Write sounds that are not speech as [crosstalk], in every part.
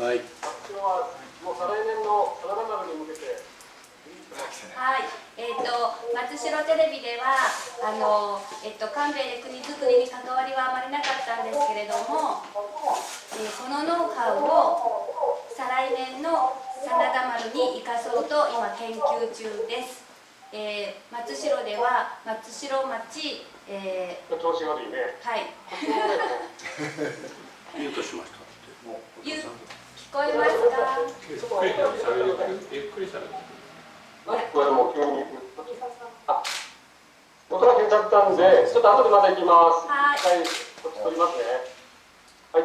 はい。はい、えっ、ー、と松代テレビではあのえっ、ー、と官兵衛で国づくりに関わりはあまりなかったんですけれども、えー、このノウハウを再来年の真田丸に生かそうと今研究中です。えー、松代では松代町、えー、調子悪いね。はい。[laughs] ミュートしました。聞こえますか。ゆっくりされる。これも急に。あ、音が消えちゃった。んで、ちょっと後でまた。行きます。はい。はい、こっち取りますね。はい。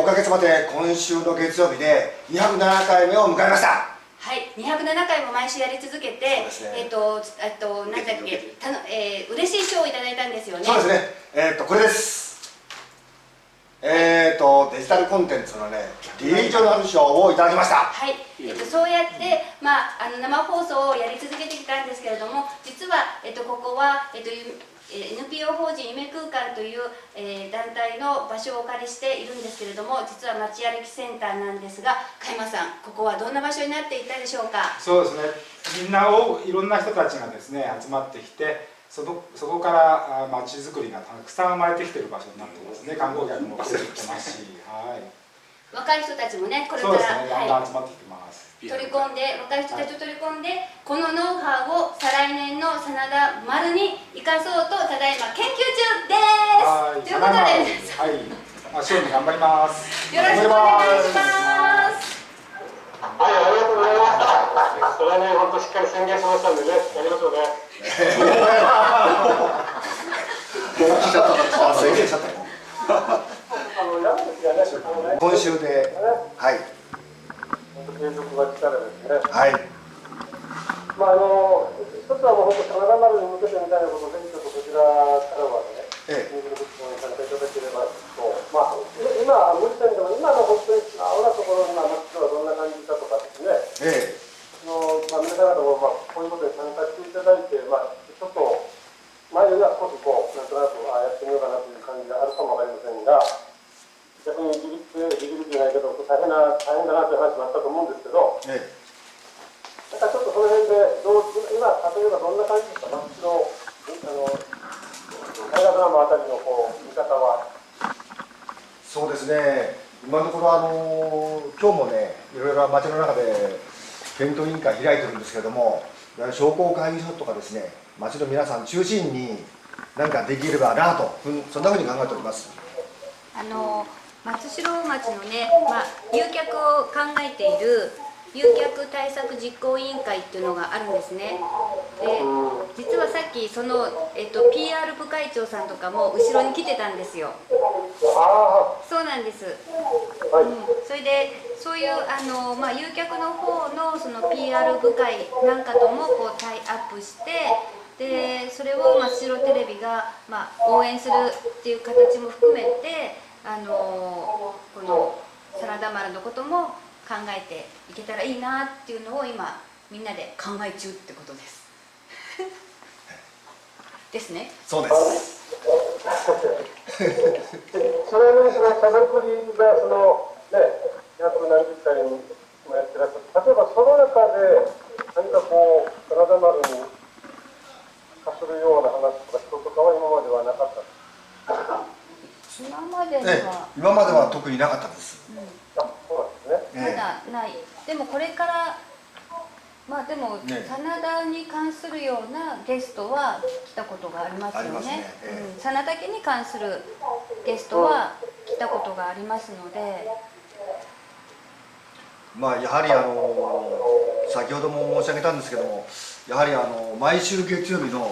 おかげさまで今週の月曜日で207回目を迎えました。はい。207回も毎週やり続けて、ね、えっ、ー、とえっと何だっけ？たの、えー、嬉しい賞をいただいたんですよね。そうですね。えっ、ー、とこれですえっ、ー、とデジタルコンテンツのねリージョナル賞をいただきました。はい、えっと、そうやって、まあ、あの生放送をやり続けてきたんですけれども実は、えっと、ここは、えっと NPO 法人夢空間という、えー、団体の場所をお借りしているんですけれども実は街歩きセンターなんですが加山さんここはどんな場所になっていたでしょうか？そうですね。みんなをいろんな人たちがですね集まってきてそのそこから街づくりがたくさん生まれてきている場所になってますね。観光客も来てきてますし、はい、若い人たちもねこれから、ね、だんだん集まってきてます、取り込んで若い人たちを取り込んで、このノウハウを再来年の真田丸に生かそうとただいま研究中です。ということではい。まあ、勝利頑張ります。よろしくお願いしますはいありがとうございました来年本当しっかり宣言しましたんでね。やりまし [laughs] ょうね。今週ではい。継続が来たらですね、はい、まああの一つはもう本当真田丸に向けてみたいなことをぜひちょっとこちらからはね、ええ、ニーズの質問させていただければと、まあ今無理点でも今の本当に青なところ今の人はどんな感じかとかですね、ええ、のまあ皆さん方もまあこういうことに参加していただいて、まあちょっと前よりは少しこうなんとなくあやってみようかなという感じがあるかもわかりませんが。逆に自立自立じゃないけど大変な大変だなという話もあったと思うんですけど、ええ、なんかちょっとその辺でどう今例えばどんな感じですか真っ白あの大学のあたりのこう見方はそうですね。今のところあの今日もねいろいろ街の中で検討委員会開いてるんですけれども商工会議所とかですね街の皆さん中心に何かできればなとそんなふうに考えております。あの松代町のね、まあ、誘客を考えている誘客対策実行委員会っていうのがあるんですね。で実はさっきその、えっと、PR 部会長さんとかも後ろに来てたんですよ。そうなんです、うん、それでそういうあの、まあ、誘客の方のその PR 部会なんかともこうタイアップしてでそれを松代テレビが、まあ、応援するっていう形も含めてあのこのサラダ丸のことも考えていけたらいいなっていうのを今みんなで考え中ってことです。[laughs] ですね。そうです。それにそのしゃべくりがそのね百何十回もやってらっしゃる例えばその中で何かこうサラダ丸に化するような話とか人とかは今まではなかった。までにええは、今までは特になかったです、あそうなん。ですね。まえだない、でもこれからまあでも、ね真田に関するようなゲストは来たことがありますよね。ね。ええ。うん。真田家に関するゲストは来たことがありますので、えまあやはりあの先ほども申し上げたんですけどもやはりあの毎週月曜日の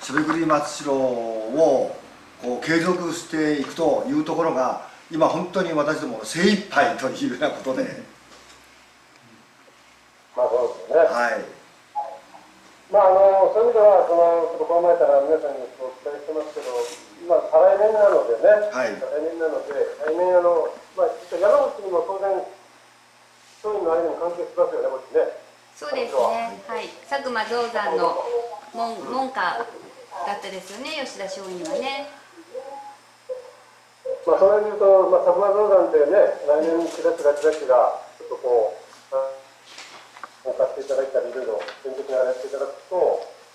しゃべくり松代をこう継続していくというところが今本当に私ども精一杯というようなことで、まあそうですよね。はいまああのそういう意味ではそのちょっとこの前から皆さんにお伝えしてますけど、今再来年なのでね、はい再来年なので来年あのまあ実は山口にも当然商品の間に関係しますよねこっちね。そうですね、はい、佐久間象山の門門下だったですよね、吉田松陰はね。まあそれで言うと、まあ佐久間象山ってね来年キラキラキラキラちょっとこう。あ参加していただいたりいろいろ全的にやっていただくと、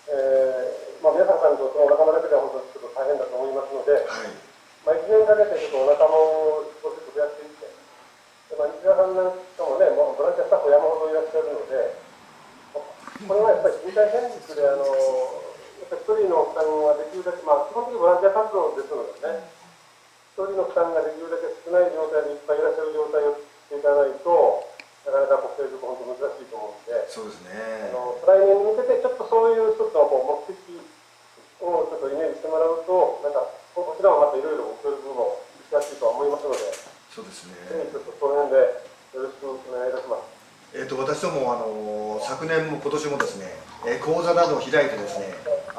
えーまあ、皆さんからとそのお仲間だけでは本当にちょっと大変だと思いますので、はいまあ、1年かけてちょっとお仲間を少しずつ増やしていって、でまあ、西田さんなんかもね、もうボランティアスタッフ山ほどいらっしゃるので、これはやっぱり身体戦術で、あのやっぱり一人の負担はできるだけ、まあ、基本的にボランティア活動ですのでね、一人の負担ができるだけ少ない状態でいっぱいいらっしゃる状態をしていかないと、なかなか国政塾、本当難しいと思うので。そうですねあの来年に向けてちょっとそういう一つのこう目的をちょっとイメージしてもらうとなんかこちらもまたいろいろご協力もしやすいとは思いますので、ぜそうですねひちょっとその辺でよろしくお願いいたします。えー、と私どもあの昨年も今年もですね、えー講座などを開いてですね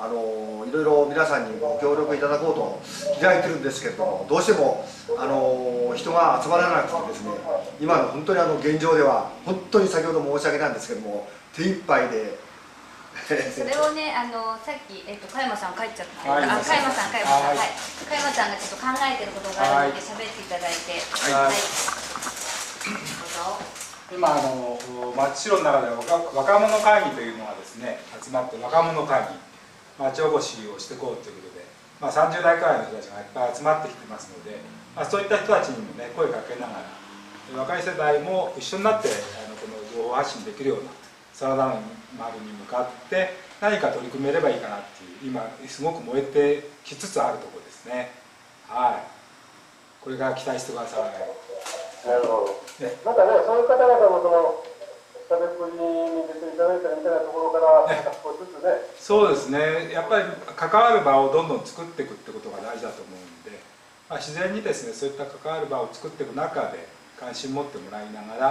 あのいろいろ皆さんにご協力いただこうと開いてるんですけれどもどうしてもあの人が集まらなくてですね今の本当にあの現状では本当に先ほど申し上げたんですけども手一杯で [laughs] それをね、あのさっき、えっと、加山さん帰っちゃった。はいあ、加山さん、加山さん、ははいい。加山さんがちょっと考えてることがあるので、喋っていただいて。はいどうぞ。今あの町代の中では若若者会議というのがですね集まって若者会議町おこしをしていこうということで、まあ、30代くらいの人たちがいっぱい集まってきてますので、まあ、そういった人たちにもね声かけながら若い世代も一緒になってあのこの情報発信できるような真田丸に向かって何か取り組めればいいかなっていう今すごく燃えてきつつあるところですね。はい。これから期待してください。なるほど。ねなんかね、そういう方々もそのしゃべくりにいただいたりみたいなところから、少しずつね、そうですね。やっぱり関わる場をどんどん作っていくってことが大事だと思うんで、まあ、自然にですねそういった関わる場を作っていく中で関心持ってもらいながら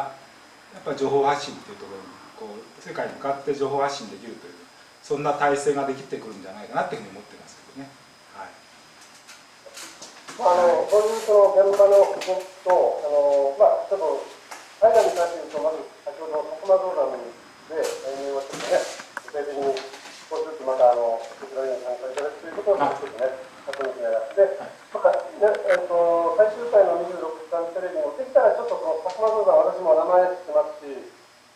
やっぱり情報発信っていうところにこう世界に向かって情報発信できるというそんな体制ができてくるんじゃないかなっていうふうに思ってますけどね。はい。まあ、あのそういうその現場の動きと、あのまあ、ちょっと海外に関して言うと、まず先ほど佐久間道山で来年はちょっとね、具体的に少しずつまたあのこちらに参加いただくということをちょっとね、確認しながら。で、まあねえっと最終回の26時間テレビもできたらちょっとその佐久間道山、私も名前知ってますし、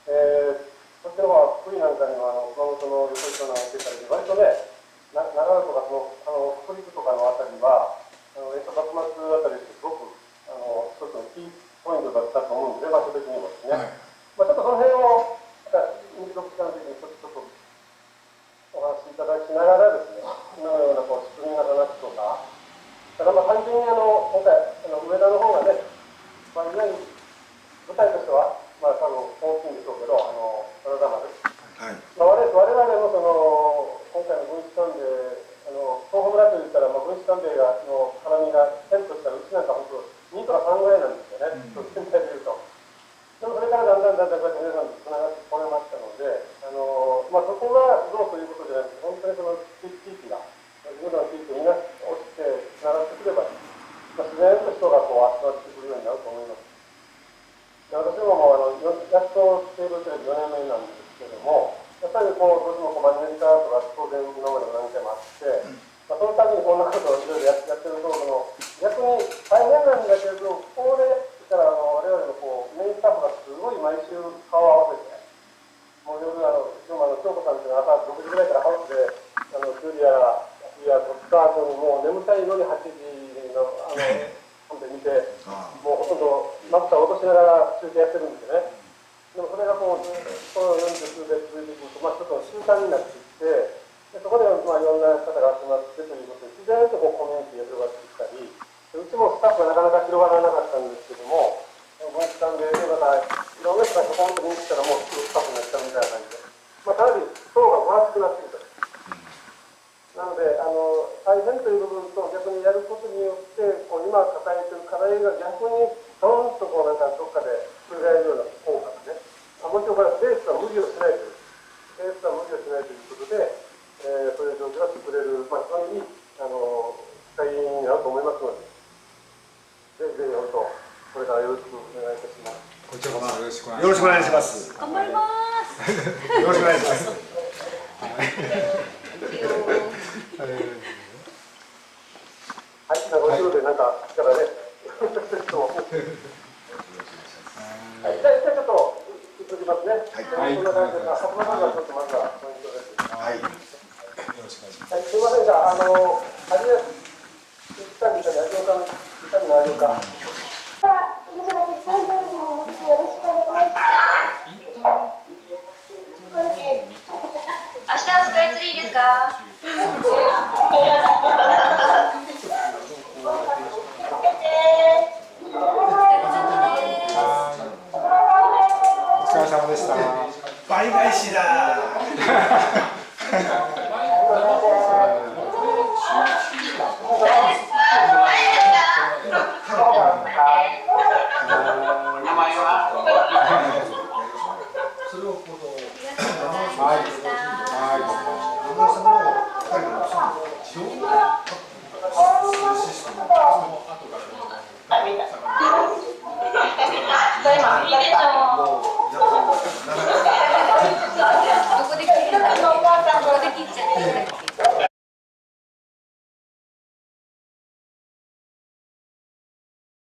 えー、そっちの方は福井なんかにはあの熊本の横井町なんか出たりで、割とね、な長野とかそのあの北陸とかのあたりは、あのえっと幕末あたりってすごくあの一つのキーポイントだったと思うんで、場所的にもですね。はいまあちょっとその辺をまた26時間的にちょっとちょっとお話しいただきながらですね、今のようなこう仕組みの話とか、だからまあ単純にあの今回あの上田の方がね、まあいわゆる舞台としてはまあ多分大きいんでしょうけど、あの真田丸。はいまあ、我々我々もその今回の軍師官兵衛あの東北村といったら、まあ、軍師官兵衛がの絡みが1000としたらうちなんか本当2とか3ぐらいなんですよね、うん全体でいうと。でもそれからだんだんだんだんこうやって皆さんとつながってこれましたので、あのまあ、そこがどうということじゃなくて、本当にその地域が、自分らの地域をみんな落ちてつながってくれば、まあ、自こう集まってくるようになると思います。で私ももうあのよやっとケーブルテレビ4年目なんですけども、やっぱりこうどうしてもこうマネージャーとか当然今まで何回もあって、まあ、その度にこんなことをいろいろやってるとの逆に大変なんだけどこれからあの我々のこうメインスタッフがすごい毎週顔を合わせてもう夜あの今日もあの京子さんっていうのは朝6時ぐらいからハウスであのジュリアジュリア撮った後にもう眠たいのに8時のあのもうほとんどマスターを落としながら中継やってるんですよね。でもそれがもうずっと40数で続いていくと、まあ、ちょっと習慣になっていって、でそこでまあいろんな方が集まってということで、自然とこうコミュニティが広がってきたり、うちもスタッフがなかなか広がらなかったんですけども、この時間でまたいろんな人がそこの時に来たらもうすぐスタッフになっちゃうみたいな感じで、まあ、かなり層が分厚くなってきた。なのであの、大変という部分と逆にやることによってこう今抱えている課題が逆にドーンとこうなんかどっかで覆られるような効果がね、あもちろんこれはベースは無理をしないという、ベースは無理をしないということで、えーそういう状況が作れる、まあ、非常にいいあの機会になると思いますので、ぜひぜひ本当、これからよろしくお願いいたします。こちらこそよろしくお願いします頑張りますよろしくお願いしますはい、なんか後ろでなんか力ね、はい、じゃあちょっと移ります。はいじで、あ、そこまではちょっと。いよろしくお願いしますはい、すみませんが、あの、はじめ、言ったみたいな、味岡の、言ったみたいな味岡。明どこで切るかどこで切っちゃってい。